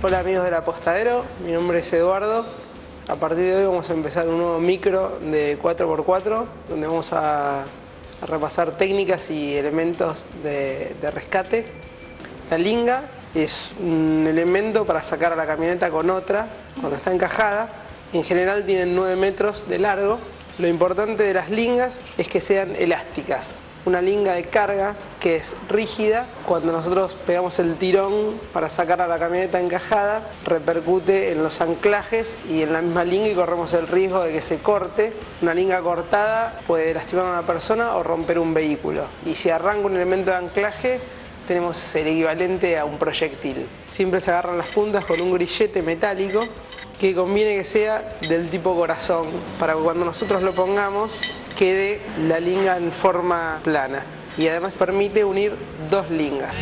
Hola amigos del apostadero, mi nombre es Eduardo. A partir de hoy vamos a empezar un nuevo micro de 4x4 donde vamos a, repasar técnicas y elementos de, de rescate. La linga es un elemento para sacar a la camioneta con otra cuando está encajada. En general tienen 9 metros de largo. Lo importante de las lingas es que sean elásticas una linga de carga que es rígida. Cuando nosotros pegamos el tirón para sacar a la camioneta encajada, repercute en los anclajes y en la misma linga y corremos el riesgo de que se corte. Una linga cortada puede lastimar a una persona o romper un vehículo. Y si arranca un elemento de anclaje, tenemos el equivalente a un proyectil. Siempre se agarran las puntas con un grillete metálico que conviene que sea del tipo corazón, para que cuando nosotros lo pongamos quede la linga en forma plana y además permite unir dos lingas.